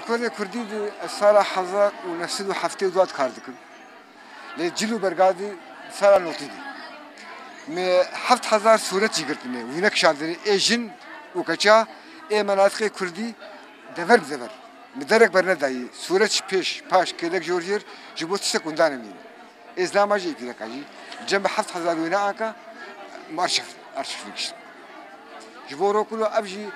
Kızılköy'de Kurdiydi sara hazar u nefsidu hafte duat kardıkım. Le cilu bergadi sara notidi. Me haft hazar suret cigirdi me. Uynak şandiri e jin u kaça e menatike Kurdi dever dever. Me derek berne dayı. Suret peş paş kelek jorjer jibot işte kundan emin. İslam acı ipine kaji. Cem haft hazar uynak aka marşif arşif işte. Jiborokulu abji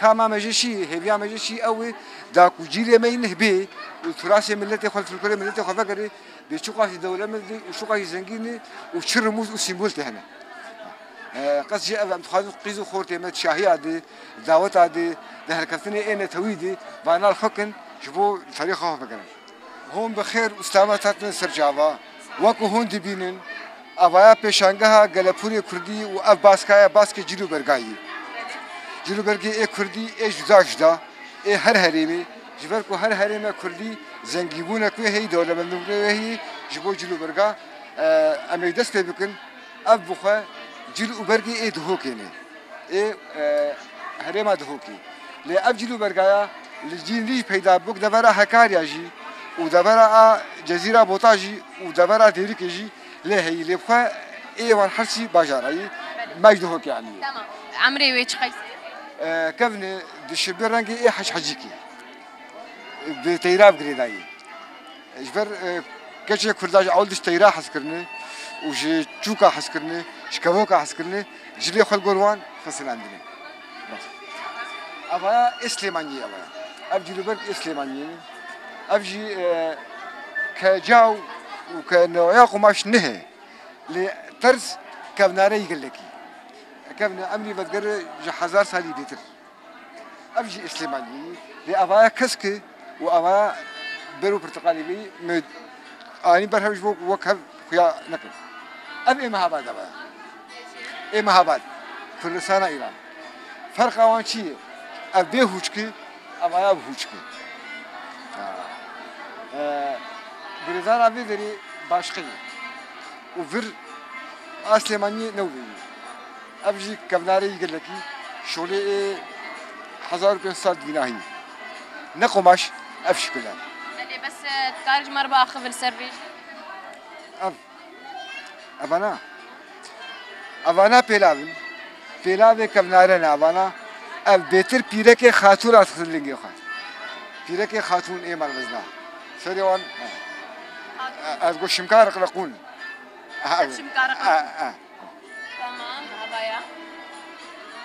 كاما مجشي هبيا مجشي أوي دا كوجيري ما ينهبي وتراث ملت يخل في الكل ملت يخل فقري بشقة في دولة مدي وشقة في زنجيني وشر موس وسيمبول تهنا قصد جاء بأمتخاذ قيزو خورتي مت شاهي عدي دعوت عدي ده هركفتني أنا تويدي بانا الحكم شبو طريقة فقري هون بخير استعمالات من سرجاوا وكو هون دبينن أبايا پیشانگاه گلپوری کردی و اب باسکایا باسک جلو برگایی جلوبرگی ای کردی ای جدا جدا ای هر هریمی جبر کو هر هریم کردی زنگیبونه کوی هی دوله ممنوعه هی جبو جلوبرگا امی دست بکن اب بخوا جلوبرگی ای دهو کنه ای هریم دهو کی لی اب جلوبرگایا لجینی پیدا بک دوباره هکاریا جی و دوباره جزیره بوتا جی و دوباره دیریک جی لی هی لی بخوا ایوان حرسی باجارایی مجدهو کی عنیه تمام عمري ويش قيس كفني دشبير رنجي إيه حش حجيكي بتيراب قريداي جبر كشي كرداج أول دش تيرا حس كرني وجي تشوكا حس كرني شكوكا حس كرني جلي خل قروان فصل عندنا بس أبا إسلامانية أبا أبجي لبرك إسلامانية أبجي كجاو وكنوعيا قماش نهي لترس كبناري يقول لكي گەبنە ئەمری بەدگەر هزار سالی دێتر ئەمژی ئیسلمانی لێ ئەوایە کەسکە و ئەوە بەر و پرتقالیبی ئانی بەرهەوش بۆ وەک هەب خویا نەکرد ئەم ئێمە هاباد دەبە ئێمە هاباد کوردستانە ئیران فەرقاوان چیە ئە بێ هوچکی ئەمایا هوچکی گرزان ئەێ دەری باشقی و ور ئاسلێمانی نەوێنی abji kevnarê girlekî şolê hezar û pênc sal dînahî. Ne qomaş ev şikile. Belê bes dikarî me re biaxivin ser vê jî? Ev evana evana pêlavin pêlavê kevnare ne evana ev bêtir pîrekê xatûr a xilingê xwe. Pîrekê xatûn ê mervezna. Serê wan ez goşimkar qilqûn. Şimkar qilqûn.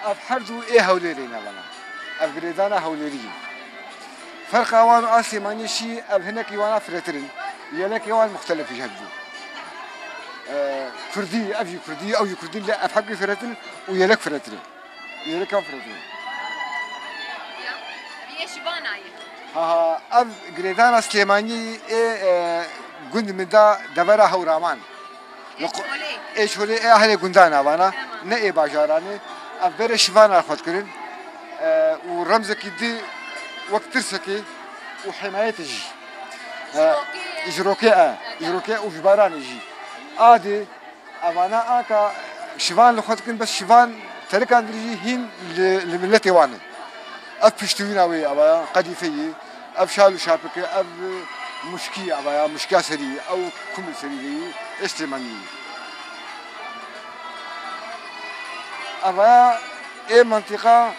اف حرجو ايه هوليرينا ولا اف جريدانا هوليري فرق اوان اسي مانيشي اف هناك يوانا فرترن يلاك يوان مختلف يجهدو آه كردي اف كردي او كردي لا اف حق فرترن ويلاك فرترن يلاك فرترن ها اب جريدانا سليماني ايه گند من دا دوره هورامان ايش ولي اهل گندانا وانا نه ای باجارانه اف شفانا خود كرين أه ورمزك يدي وقت ترسكي وحمايتجي أه يجروكي اه يجروكي وجباران يجي عادي اوانا اكا شفان لخود كرين بس شفان تركان دريجي هين لملتي وانا اف بشتوينا وي اوانا قديفي اف شالو شابك اف مشكي اوانا مشكا سري او كمل سري استماني ama e mantıka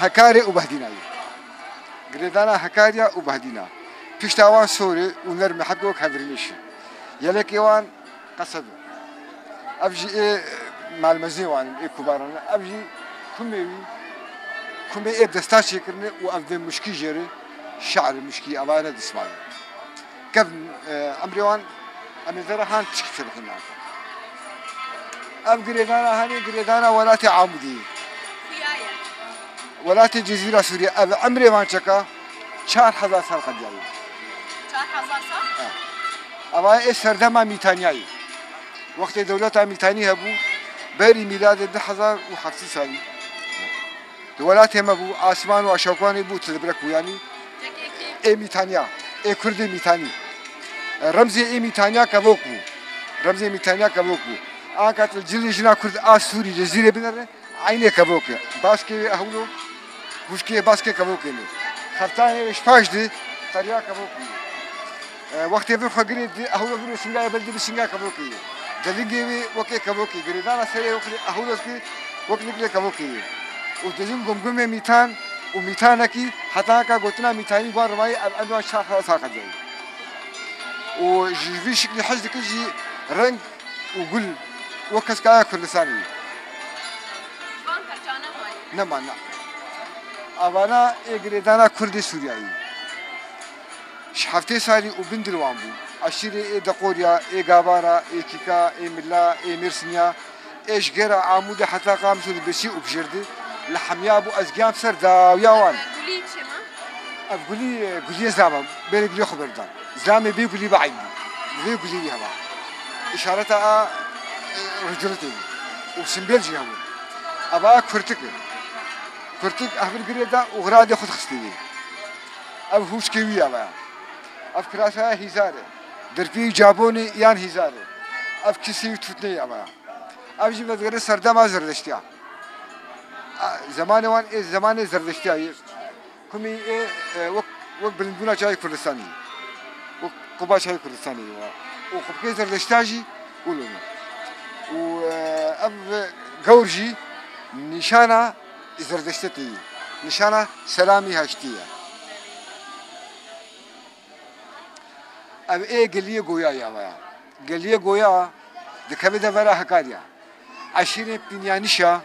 Hakkari Ubahdina'yı. Gredana Hakkariya Ubahdina. Piştavan Suri, unlar mehakok havrileşi. Yelek yavan kasadu. Abji e malmazi wan e kubaran. Abji kumevi kume e destar çekirne u avde müşki jeri şair müşki avana dismani. Kab amriwan amizara han çıktı hınar. اب قريقانا هني قريقانا ولاتي عمودي ولاتي جزيرة سوريا اب عمري ما شكا 4000 سال قد جاي 4000 سال؟ اما اي سردما ميتانياي وقت دولة ميتاني هبو بيري ميلاد 1750 سالي ولاتي ما بو اسمان واشوكواني بو تدبركو يعني اي ميتانيا اي كردي ميتاني رمزي اي ميتانيا كبوكو رمزي ميتانيا كبوكو akatel jilni jina kurd asuri jezire binare ayne kaboke baske havlo guşke baske kaboke ne haftane şpajdi tarya kaboke vakti bir fagri di havlo bir singa beldi bir singa kaboke galinge vi voke kaboke gridana sere voke havlo ki voke nikle kaboke o tezim gomgume mitan o mitana ki hata ka gotna mitani var vay adwa şafa sakacay o jivi şekli hajdi ki ji renk وقل o kız kaya Kürdistan'ı. Ne mana? Avana egredana Kurdi Suriyayı. Şafte sali ubin dilwan bu. Aşire e Dakorya, e Gabara, e Kika, e Milla, e Mirsinya, ايش قرا عمود حتى قام شو بشي وبجردي لحميا ابو ازقام سر داويا وان قولي قولي زعما بين قولي خبر دار زعما بي قولي بعيني بي قولي يابا اشارتها رجل دي وسمبيل جيامو أبا كورتك كورتك أهبل قريدا وغرادي خد خستيني أب هوش كيوي أبا أب كراسها هزارة دربي جابوني يان هزارة أب كسي تفتني أبا أب جي بدغري سردا ما زردشتيا زمان وان إيه زمان زردشتيا كمي إيه وك وك بلندونا جاي كردستاني وك قبا جاي كردستاني وخبكي زردشتاجي ولونه واب گورجی نشانه زردشتتی نشانه سلامی هشتیه اب ای گلیه گویا یا ویا گلیه گویا دکبه ده ورا حکاریا عشیره پینیانیشا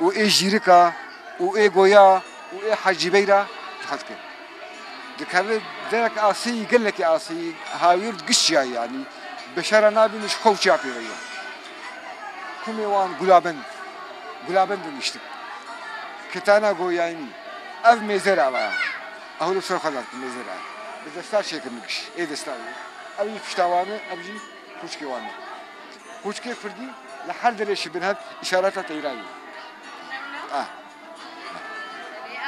و ای جیرکا و ای گویا و ای حجیبیرا تخط کرد دكابد ذاك آسي يقول لك آسي هاويرد قشيا يعني بشارة نابي مش خوف شاقي غير Kumevan gülaben, gülaben demiştik. Kitana goyayni. Ev mezera var. Ahlu sarkalar ki mezera. Bir destar çekilmiş. Ah. Ev destar. Ev iyi piştavanı, ev iyi kuşkevanı. Kuşke fırdi, لحال دريش بنهب إشارات إيرانية. آه.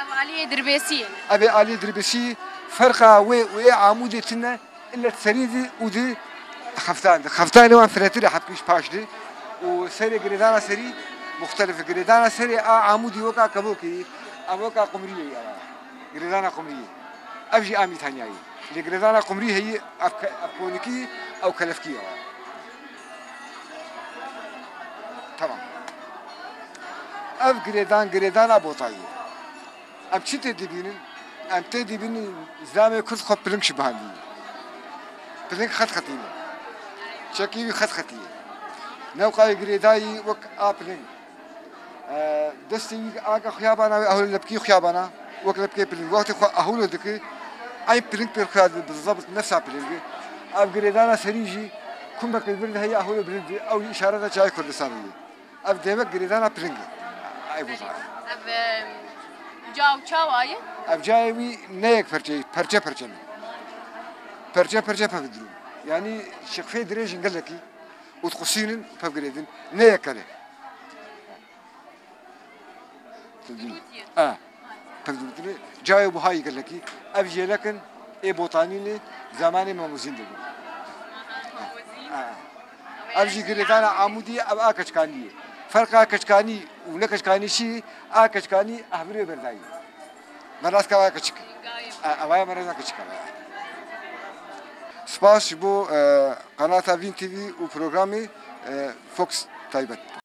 أبي علي دربسي. أبي علي دربسي فرقة و و عمودتنا إلا تسريد ودي خفتان خفتان وان ثلاثة حبكيش باش دي و سری گریدانا سری مختلف گریدانا سری آ عمودی وکا کبو کی اموکا قمری بی آرا گریدانا قمری افجی آمی تانیایی لگریدانا قمری هی افکونکی او کلفکی آرا تمام اف گریدان گریدانا بوتایی ام چی تی دیبینن ام تی دیبینن زلام کرد خود پلنگ شبهانی پلنگ خط خطیمه چکی خط خطیه Nevkayı giredayı vak apling. Desti aga xiyabana ve ahul lepki xiyabana vak lepki piling. Vakti ahul deki ay piling pir xiyabı bizzabt nefsa pilingi. Ab giredana seriji kum bak bilir de ahul bilir av işaret da çay Kurdistan gibi. Ab demek giredana pilingi. Ay bu zaman. Ab جاو چاو آیه؟ اب جای وی نه یک پرچه پرچه پرچه نه پرچه پرچه پرچه یعنی شقفه دریج انگل کی utkusinin pavgredin ne yakale. آه پردودن جای بهایی کرد کی اب یه لکن ای بوتانی نه زمان ماموزین دو. اب چی کرد کان عمودی اب آکشکانیه فرق آکشکانی و نکشکانی شی آکشکانی اهمیت بردایی. مرد که آکشک. آوایا مرد آکشکانه. Spash bu e, Kanal Tavin TV u programi e, Fox taybet.